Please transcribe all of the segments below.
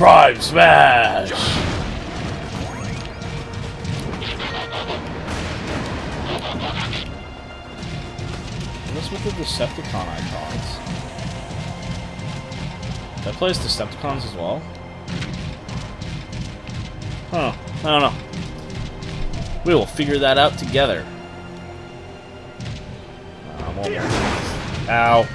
Prime Smash! What's with the Decepticon icons? That plays Decepticons as well? Huh. I don't know. We will figure that out together. Ow.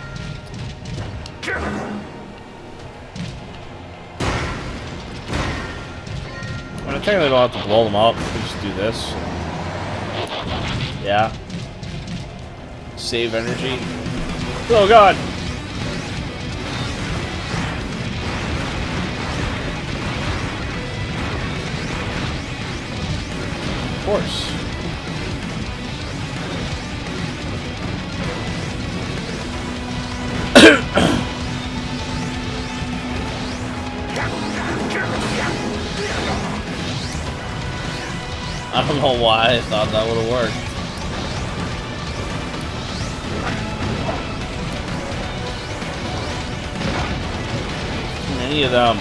I technically don't have to blow them up. We just do this. Yeah. Save energy. Oh god! Of course. I know why I thought that would have worked. Many of them.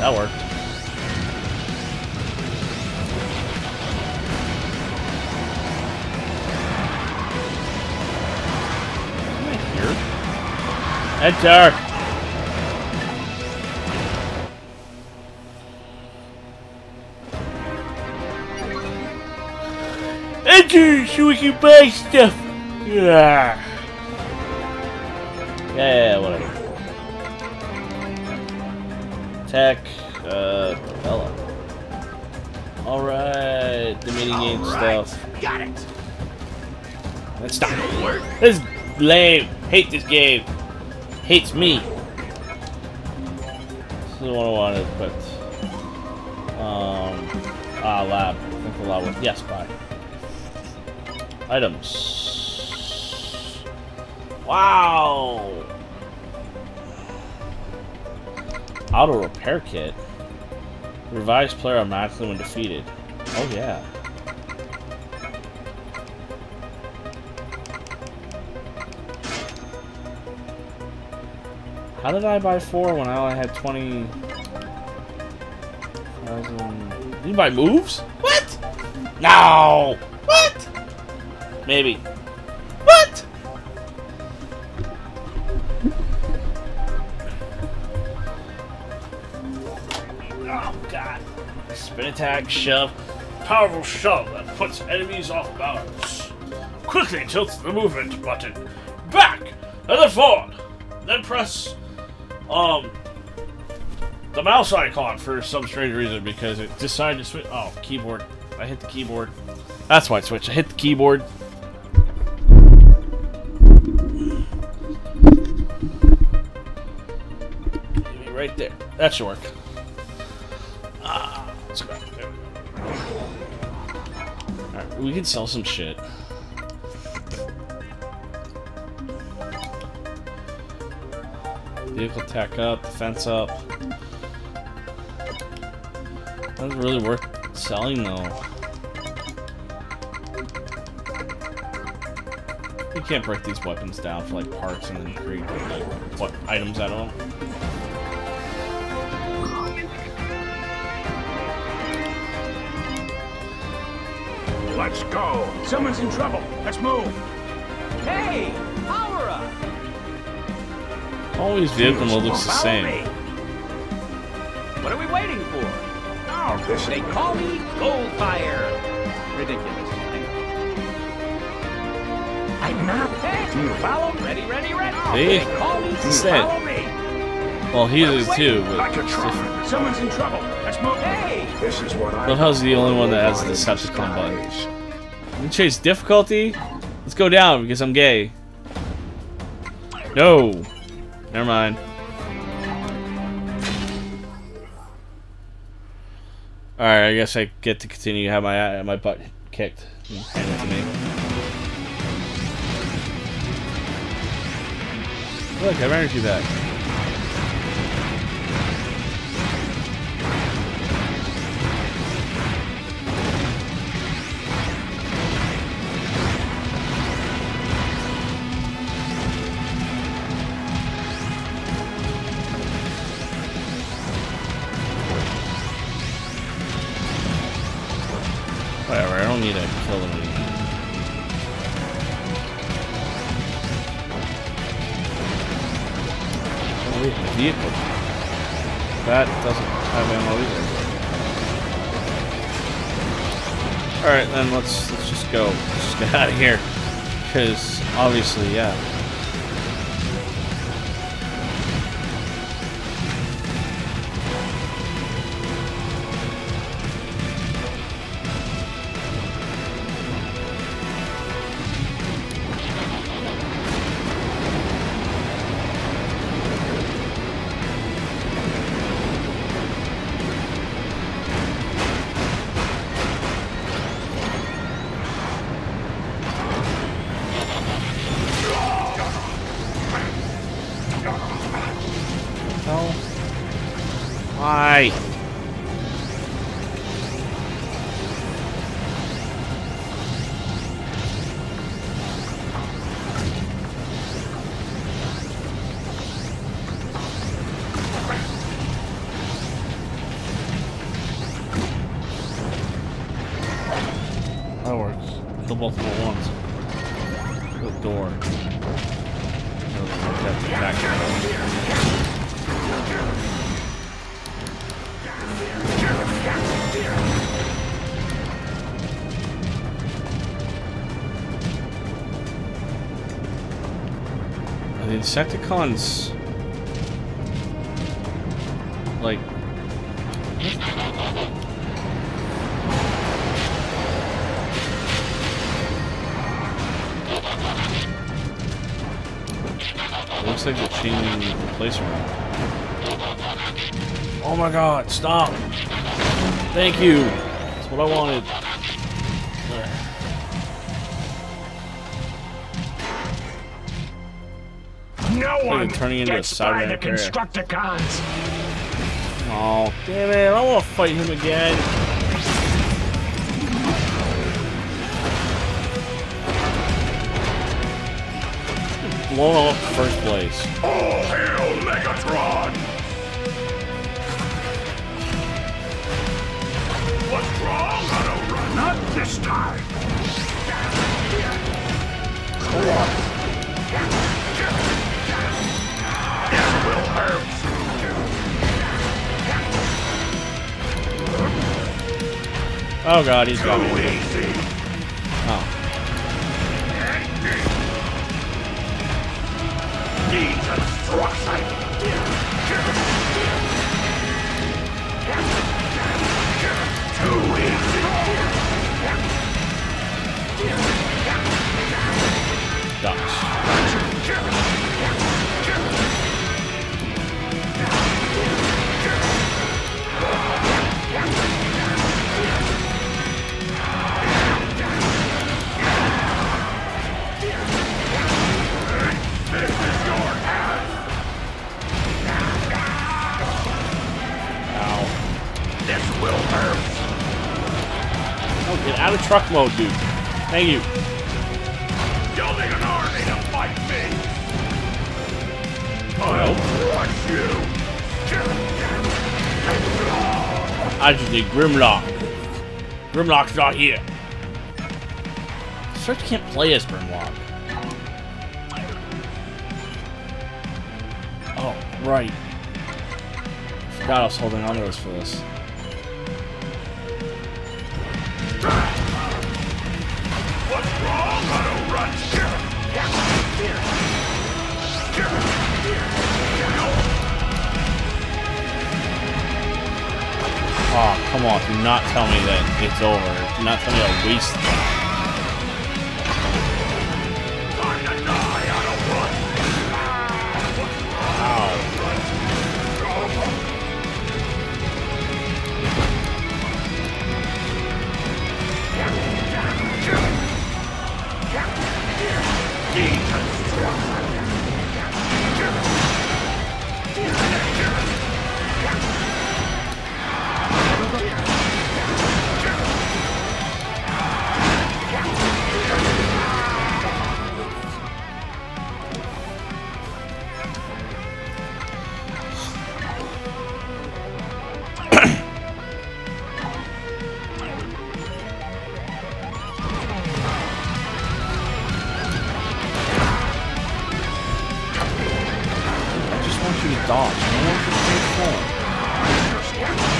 That worked. Enter! Enter so we can buy stuff! Yeah. Yeah, whatever. Tech, uh, Bella. Alright, the mini game stuff. Got it. Let's stop. This is lame. Hate this game. Hates me. This is what I wanted, but um, ah, lab. I think the lab was yes, bye. Items. Wow. Auto repair kit. Revives player automatically when defeated. Oh yeah. How did I buy four when I only had 20... Thousand... Did you buy moves? What? No! What? Maybe. What? Oh, God. Spin attack, shove. Powerful shove that puts enemies off balance. Quickly tilt the movement button. Back! And then forward. Then press, um, the mouse icon for some strange reason because it decided to switch. Oh, keyboard. I hit the keyboard. That's why it switched. I hit the keyboard. Right there. That should work. Ah, let's go. There we go. Alright, we can sell some shit. Vehicle attack up, defense up. That's really worth selling though. You can't break these weapons down for like parts and then create like what items out of them. Let's go. Someone's in trouble. Let's move. Hey. Always vehicle mode looks the same. me. What are we waiting for? Oh, this They call me Goldfire. Ridiculous. I'm not. Hey, Do you follow? Ready, ready, ready. Oh, See? They call me. It's the. Follow me. Well, he is too, but Like a it's truck. different. Someone's in trouble. Let's move. Hey. This is what I. Clubhouse the only one that has the Light in Decepticon button. chase difficulty? Let's go down because I'm gay. No. Never mind. Alright, I guess I get to continue to have my uh, my butt kicked. Look, I have energy back. Don't need to kill them anymore. Oh vehicle. That doesn't have ammo either. Alright, then let's let's just go. Let's just get out of here. Because obviously, yeah. Why? That works. Kill both of them at once. Good door. That's attack. Are the Insecticons like looks like they're changing the place around. Oh my god, stop! Thank you! That's what I wanted. No one turning into a gets by the. Constructicons. Oh, damn it, I want to fight him again. Blow off first place. All hail Megatron! Wrong, Autorun? Not this time! It will hurt! Oh god, he's got me. Oh. oh. Deconstruction! Too truck mode, dude. Thank you. Building an army to fight me! I'll crush you! I just need Grimlock. Grimlock's not here. Search can't play as Grimlock. Oh, right. Forgot I was holding on to this for this. Oh, come on. Do not tell me that it's over. Do not tell me I wasted that. Dodge. No one can transform. Greetings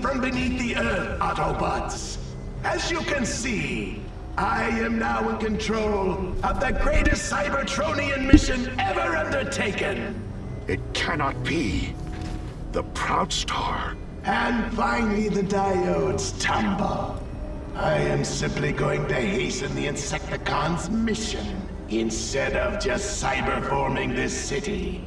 from beneath the earth, Autobots. As you can see, I am now in control of the greatest Cybertronian mission ever undertaken. It cannot be. The Proud Star. And finally, the diodes tumble. I am simply going to hasten the Insecticons' mission instead of just cyberforming this city.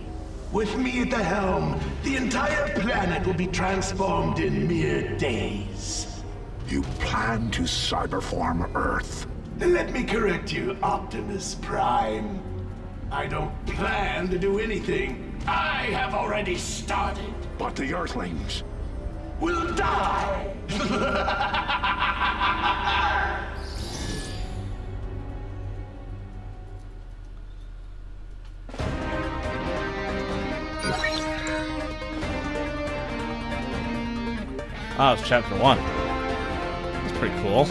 With me at the helm, the entire planet will be transformed in mere days. You plan to cyberform Earth. Let me correct you, Optimus Prime. I don't plan to do anything. I have already started. But the Earthlings. Will die. Oh, it's chapter one. That's pretty cool.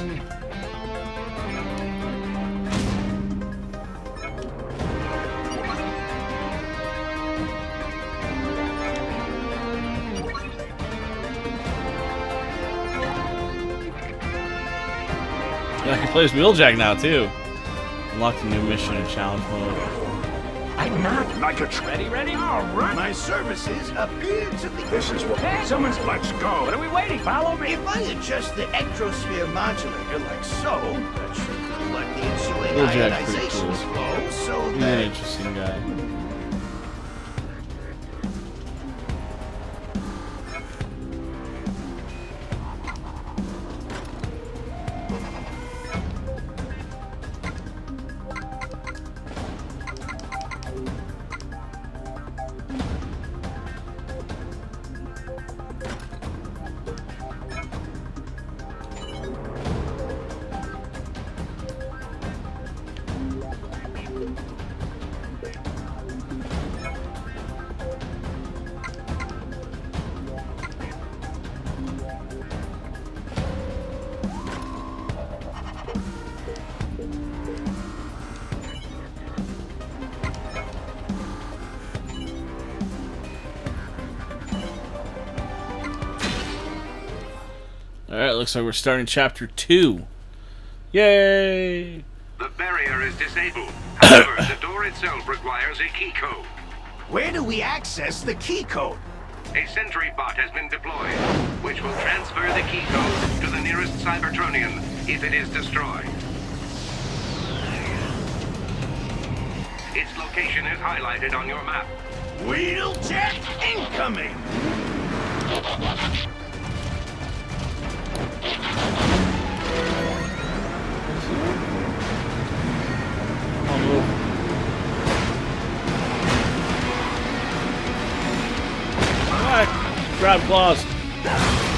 Yeah, play as Wheeljack now too. Unlocked a new mission in challenge mode. I'm not like a tra- Ready, ready? All right. My services appear to be... This is what. Hey, Someone's. Let's What are we waiting? Follow me. If I adjust the ectrosphere modulator like so, that should let the insulating Little Jack's ionization cool. flow so He's an that... interesting guy. Alright, looks like we're starting chapter two. Yay! The barrier is disabled. However, the door itself requires a key code. Where do we access the key code? A sentry bot has been deployed, which will transfer the key code to the nearest Cybertronian if it is destroyed. Its location is highlighted on your map. Wheeljack incoming! grab claws.